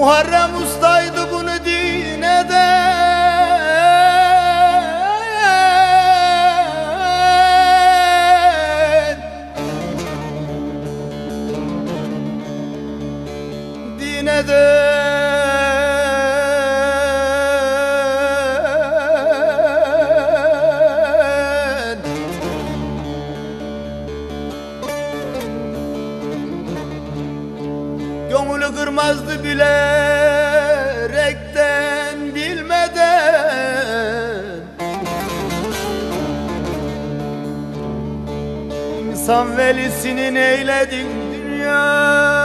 Muharrem ustaydı bunu din eden Gönlü kırmazdı bilerekten bilmeden. İnsan velisinin eyledin dünya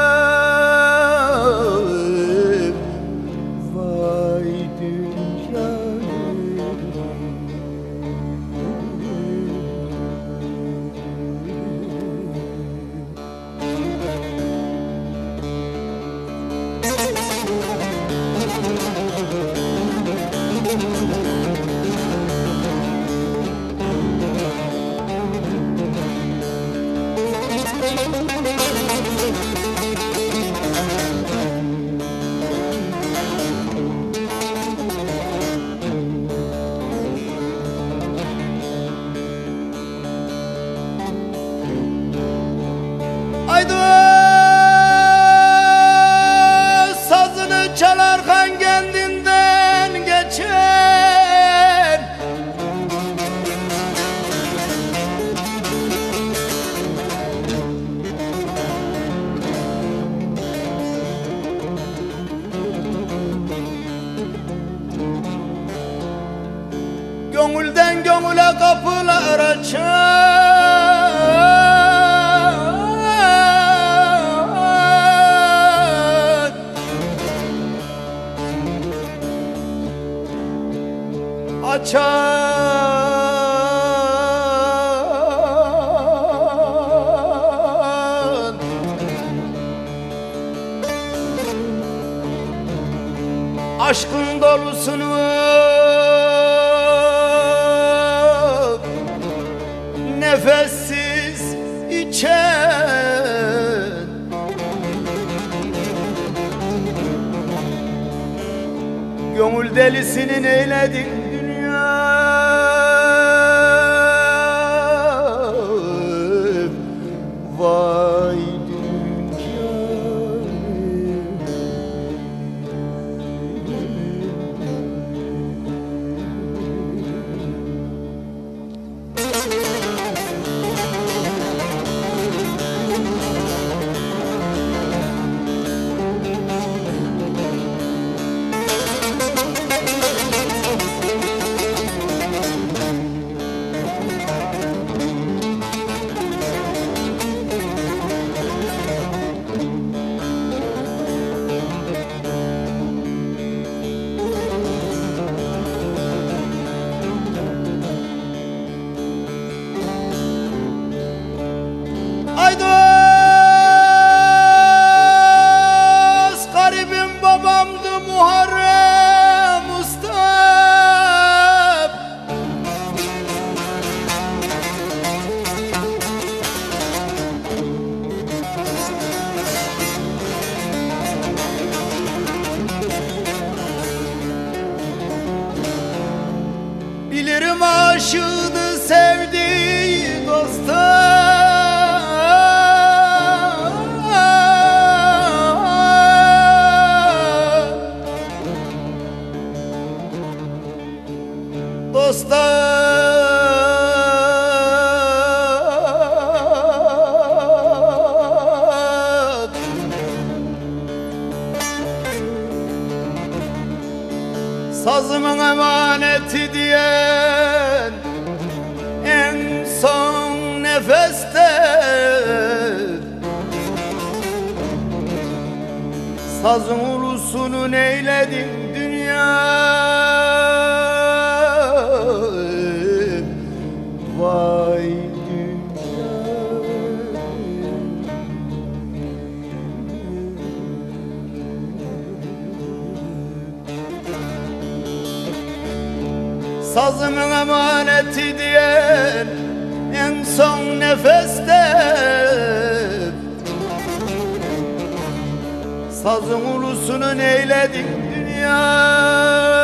Haydi sazını çalarken kendinden geçer. Gönülden gönüle kapılar açar Açar Aşkın dolusunu nefessiz içen Gönül delisinin eyledin Bilirim aşığıdı Sazımın emaneti diyen en son nefeste. Sazın ulusunun eyledin dünya? Vay Sazımın emaneti diyen en son Sazın ulusunu neyledin dünya